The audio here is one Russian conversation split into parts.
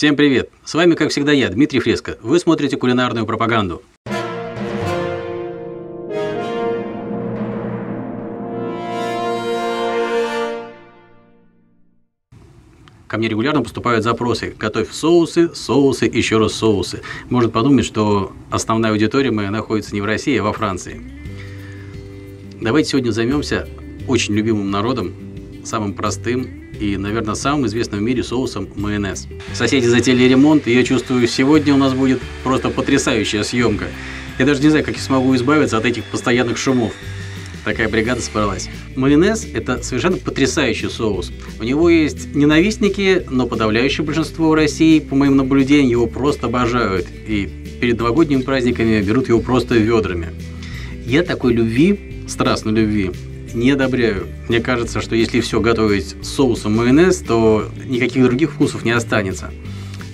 Всем привет! С вами, как всегда, я, Дмитрий Фреско. Вы смотрите кулинарную пропаганду. Ко мне регулярно поступают запросы. Готовь соусы, соусы, еще раз соусы. Может подумать, что основная аудитория моя находится не в России, а во Франции. Давайте сегодня займемся очень любимым народом, самым простым и, наверное, самым известным в мире соусом майонез. Соседи затеяли ремонт, и я чувствую, сегодня у нас будет просто потрясающая съемка. Я даже не знаю, как я смогу избавиться от этих постоянных шумов такая бригада собралась. Майонез – это совершенно потрясающий соус. У него есть ненавистники, но подавляющее большинство в России, по моим наблюдениям, его просто обожают. И перед новогодними праздниками берут его просто ведрами. Я такой любви, страстной любви, не одобряю. Мне кажется, что если все готовить с соусом майонез, то никаких других вкусов не останется.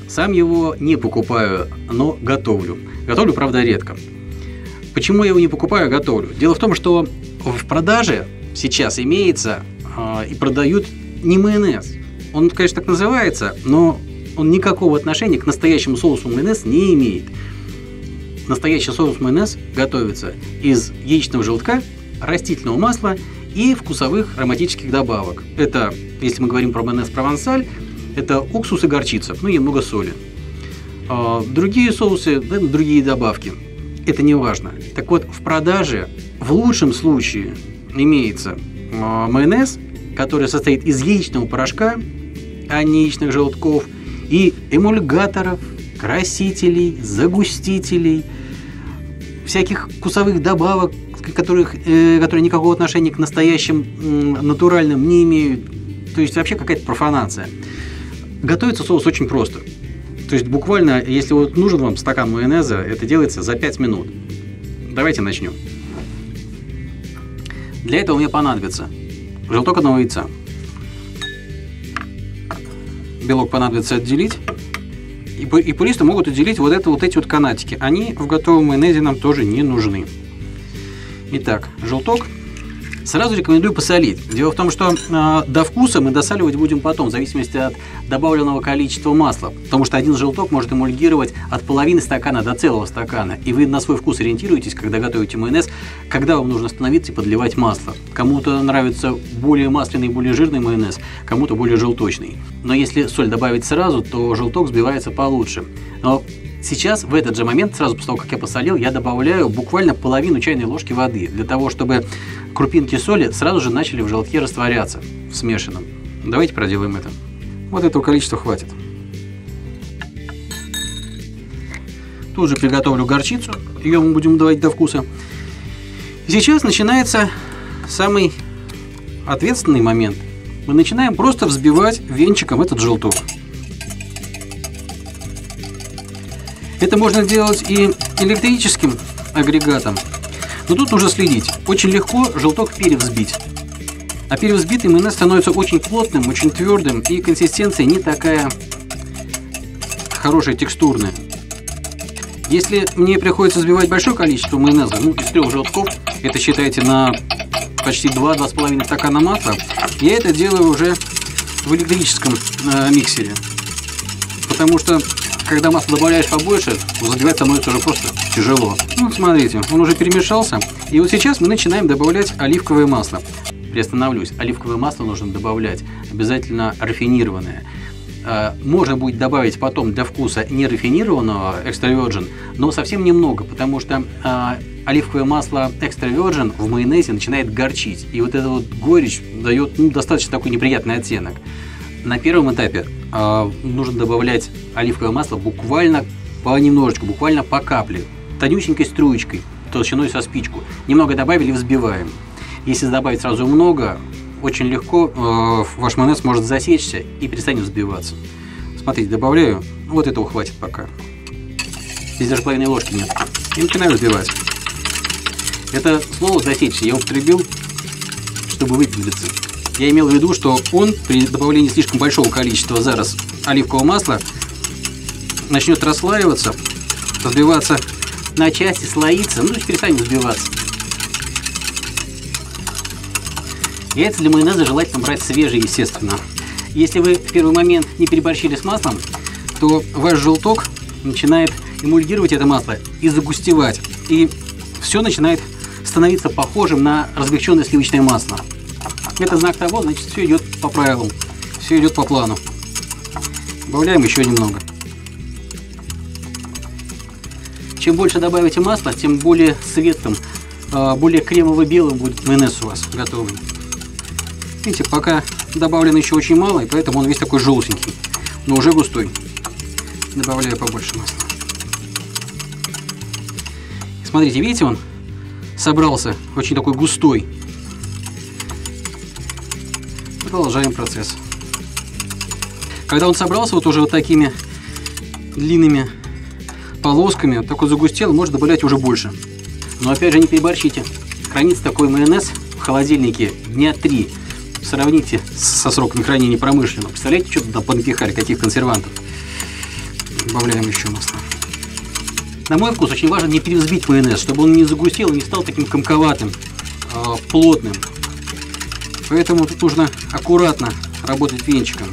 Сам его не покупаю, но готовлю. Готовлю, правда, редко. Почему я его не покупаю, а готовлю? Дело в том, что в продаже сейчас имеется э, и продают не майонез. Он, конечно, так называется, но он никакого отношения к настоящему соусу майонез не имеет. Настоящий соус майонез готовится из яичного желтка, растительного масла и вкусовых ароматических добавок. Это, если мы говорим про майонез провансаль, это уксус и горчица, ну и немного соли. А другие соусы, другие добавки, это не важно. Так вот, в продаже в лучшем случае имеется а, майонез, который состоит из яичного порошка, а не яичных желтков, и эмульгаторов, красителей, загустителей, всяких вкусовых добавок, которых, э, которые никакого отношения к настоящим натуральным не имеют. То есть вообще какая-то профанация. Готовится соус очень просто. То есть буквально, если вот нужен вам стакан майонеза, это делается за 5 минут. Давайте начнем. Для этого мне понадобится желток одного яйца. Белок понадобится отделить. И, и пуристы могут отделить вот это вот эти вот канатики. Они в готовом майонезе нам тоже не нужны. Итак, желток Сразу рекомендую посолить. Дело в том, что э, до вкуса мы досаливать будем потом, в зависимости от добавленного количества масла. Потому что один желток может эмульгировать от половины стакана до целого стакана. И вы на свой вкус ориентируетесь, когда готовите майонез, когда вам нужно остановиться и подливать масло. Кому-то нравится более масляный, более жирный майонез, кому-то более желточный. Но если соль добавить сразу, то желток сбивается получше. Но Сейчас, в этот же момент, сразу после того, как я посолил, я добавляю буквально половину чайной ложки воды, для того, чтобы крупинки соли сразу же начали в желтке растворяться в смешанном. Давайте проделаем это. Вот этого количества хватит. Тут же приготовлю горчицу, ее мы будем давать до вкуса. Сейчас начинается самый ответственный момент. Мы начинаем просто взбивать венчиком этот желток. Это можно делать и электрическим агрегатом, но тут нужно следить. Очень легко желток перевзбить. А перевзбитый майонез становится очень плотным, очень твердым, и консистенция не такая хорошая, текстурная. Если мне приходится взбивать большое количество майонеза, ну, из трех желтков, это считайте на почти 2-2,5 стакана масла, я это делаю уже в электрическом э, миксере. Потому что когда масло добавляешь побольше, забивать становится уже просто тяжело. Ну, смотрите, он уже перемешался. И вот сейчас мы начинаем добавлять оливковое масло. Приостановлюсь. Оливковое масло нужно добавлять обязательно рафинированное. А, можно будет добавить потом для вкуса нерафинированного extra virgin, но совсем немного, потому что а, оливковое масло extra virgin в майонезе начинает горчить. И вот эта вот горечь дает ну, достаточно такой неприятный оттенок. На первом этапе э, нужно добавлять оливковое масло буквально по немножечку, буквально по капле, тонюсенькой струечкой, толщиной со спичку. Немного добавили, взбиваем. Если добавить сразу много, очень легко э, ваш майонез может засечься и перестанет взбиваться. Смотрите, добавляю, вот этого хватит пока. Здесь даже половины ложки нет. И начинаю взбивать. Это слово засечься я употребил, чтобы выпендриться. Я имел в виду, что он при добавлении слишком большого количества зараз оливкового масла начнет расслаиваться, разбиваться на части, слоиться, ну перестанет взбиваться. Яйца для майонеза желательно брать свежие, естественно. Если вы в первый момент не переборщили с маслом, то ваш желток начинает эмульгировать это масло и загустевать. И все начинает становиться похожим на разгоряченное сливочное масло. Это знак того, значит, все идет по правилам, все идет по плану. Добавляем еще немного. Чем больше добавите масла, тем более светлым, а, более кремово-белым будет майонез у вас готовый. Видите, пока добавлено еще очень мало, и поэтому он весь такой желтенький, но уже густой. Добавляю побольше масла. Смотрите, видите, он собрался очень такой густой. Продолжаем процесс. Когда он собрался вот уже вот такими длинными полосками, вот загустел, можно добавлять уже больше. Но опять же не переборщите. Хранится такой майонез в холодильнике дня три. Сравните со сроками хранения промышленного. Представляете, что туда понапихали, каких консервантов. Добавляем еще масло. На мой вкус очень важно не перевзбить майонез, чтобы он не загустел и не стал таким комковатым, э, плотным. Поэтому тут нужно аккуратно работать венчиком.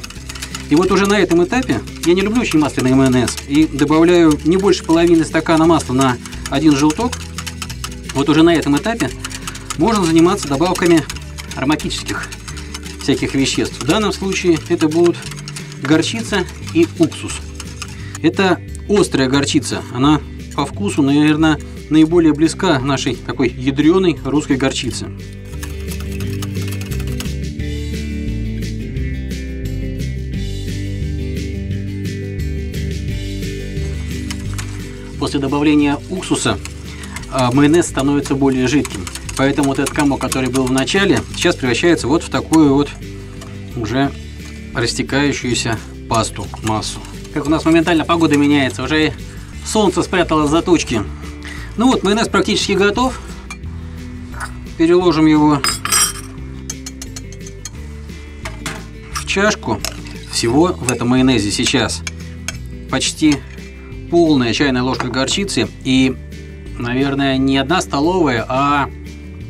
И вот уже на этом этапе я не люблю очень масляный майонез и добавляю не больше половины стакана масла на один желток. Вот уже на этом этапе можно заниматься добавками ароматических всяких веществ. В данном случае это будут горчица и уксус. Это острая горчица. Она по вкусу, наверное, наиболее близка нашей такой ядреной русской горчице. После добавления уксуса а, майонез становится более жидким. Поэтому вот этот комок, который был в начале, сейчас превращается вот в такую вот уже растекающуюся пасту, массу. Как у нас моментально погода меняется, уже солнце спряталось за тучки. Ну вот, майонез практически готов. Переложим его в чашку. Всего в этом майонезе сейчас почти полная чайная ложка горчицы и, наверное, не одна столовая, а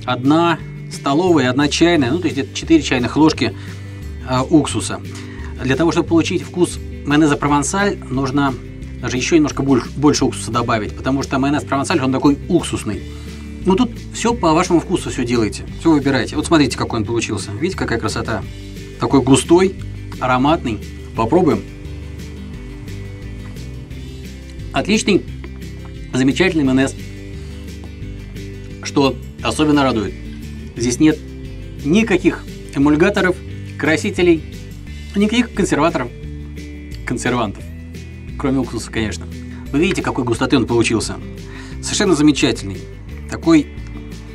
одна столовая, одна чайная, ну, то есть где-то 4 чайных ложки э, уксуса. Для того, чтобы получить вкус майонеза провансаль, нужно даже еще немножко больше, больше уксуса добавить, потому что майонез провансаль, он такой уксусный. Ну, тут все по вашему вкусу все делайте, все выбирайте. Вот смотрите, какой он получился. Видите, какая красота? Такой густой, ароматный. Попробуем. Отличный, замечательный майонез. Что особенно радует. Здесь нет никаких эмульгаторов, красителей, никаких консерваторов, консервантов. Кроме уксуса, конечно. Вы видите, какой густоты он получился. Совершенно замечательный. Такой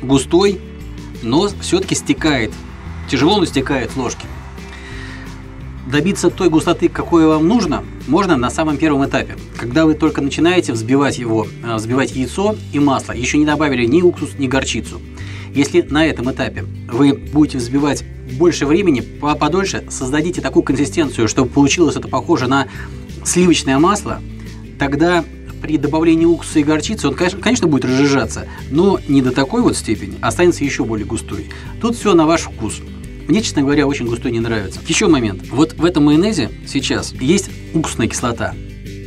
густой, но все-таки стекает. Тяжело, но стекает с ложки добиться той густоты, какой вам нужно, можно на самом первом этапе, когда вы только начинаете взбивать его, э, взбивать яйцо и масло, еще не добавили ни уксус, ни горчицу. Если на этом этапе вы будете взбивать больше времени, подольше, создадите такую консистенцию, чтобы получилось это похоже на сливочное масло, тогда при добавлении уксуса и горчицы он, конечно, будет разжижаться, но не до такой вот степени, останется еще более густой. Тут все на ваш вкус. Мне, честно говоря, очень густой не нравится. Еще момент. Вот в этом майонезе сейчас есть уксусная кислота.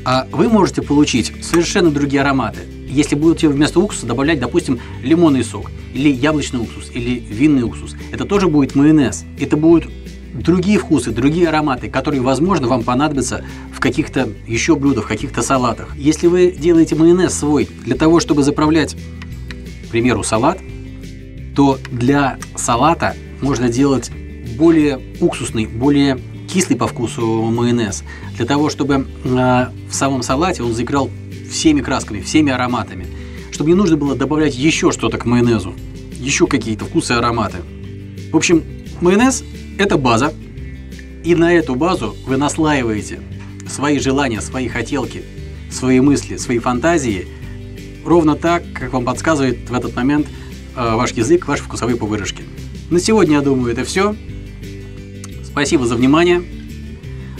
А вы можете получить совершенно другие ароматы, если будете вместо уксуса добавлять, допустим, лимонный сок, или яблочный уксус, или винный уксус. Это тоже будет майонез. Это будут другие вкусы, другие ароматы, которые, возможно, вам понадобятся в каких-то еще блюдах, в каких-то салатах. Если вы делаете майонез свой для того, чтобы заправлять, к примеру, салат, то для салата можно делать более уксусный, более кислый по вкусу майонез, для того, чтобы э, в самом салате он заиграл всеми красками, всеми ароматами, чтобы не нужно было добавлять еще что-то к майонезу, еще какие-то вкусы и ароматы. В общем, майонез – это база, и на эту базу вы наслаиваете свои желания, свои хотелки, свои мысли, свои фантазии, ровно так, как вам подсказывает в этот момент э, ваш язык, ваши вкусовые повырыжки. На сегодня, я думаю, это все. Спасибо за внимание.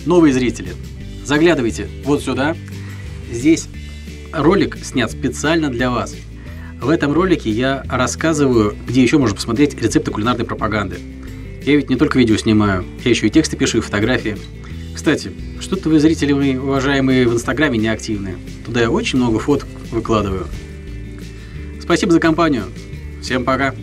Новые зрители, заглядывайте вот сюда. Здесь ролик снят специально для вас. В этом ролике я рассказываю, где еще можно посмотреть рецепты кулинарной пропаганды. Я ведь не только видео снимаю, я еще и тексты пишу, и фотографии. Кстати, что-то вы, зрители мои, уважаемые, в Инстаграме не активны. Туда я очень много фоток выкладываю. Спасибо за компанию. Всем пока.